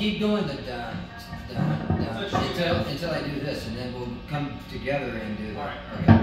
keep doing the dun, dun, dun, until, until I do this, and then we'll come together and do that. All right. All right.